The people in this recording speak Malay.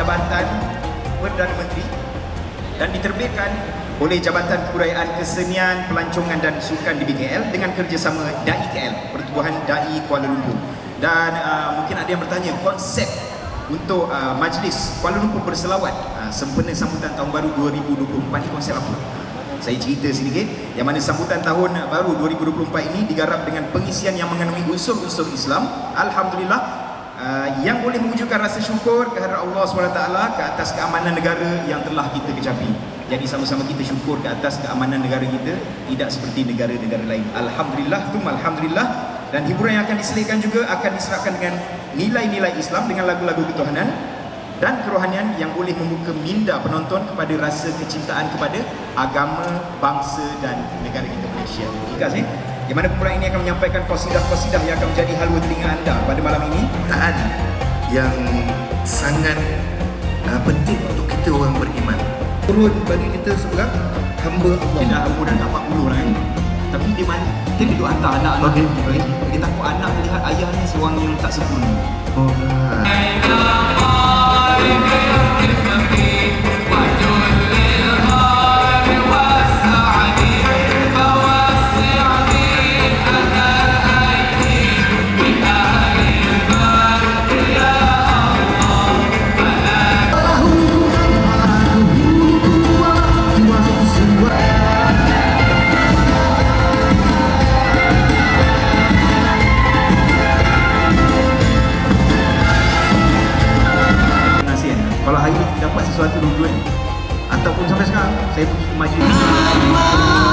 Jabatan Perdana Menteri dan diterbitkan oleh Jabatan Kebudayaan Kesenian, Pelancongan dan Sukan di BKL dengan kerjasama DAI KL, Pertubuhan DAI Kuala Lumpur. Dan uh, mungkin ada yang bertanya konsep untuk uh, majlis Kuala Lumpur berselawat uh, sempena sambutan tahun baru 2024 ini konsep apa? Saya cerita sedikit yang mana sambutan tahun baru 2024 ini digarap dengan pengisian yang mengandungi unsur-unsur Islam. Alhamdulillah uh, yang boleh mewujudkan rasa syukur kehadrat Allah SWT ke atas keamanan negara yang telah kita kecapi. Jadi sama-sama kita syukur ke atas keamanan negara kita tidak seperti negara-negara lain. Alhamdulillah, tum alhamdulillah dan hiburan yang akan disediakan juga akan diserapkan dengan nilai-nilai Islam dengan lagu-lagu ketuhanan dan kerohanian yang boleh membuka minda penonton kepada rasa kecintaan kepada agama, bangsa dan negara kita Malaysia. Ikhlas eh? Di mana kumpulan ini akan menyampaikan kosidah-kosidah yang akan menjadi halwa telinga anda pada malam ini. Taat yang sangat uh, penting untuk kita orang beriman. Turun bagi kita sebelah hamba Allah. Dia dah umur dah 40 lah kan. Tapi dia mana? Dia duduk hantar anak-anak. Okey. Okay. Dia takut anak melihat ayahnya seorang yang tak sempurna. Oh, nah. ataupun sampai sekarang saya pergi ke majlis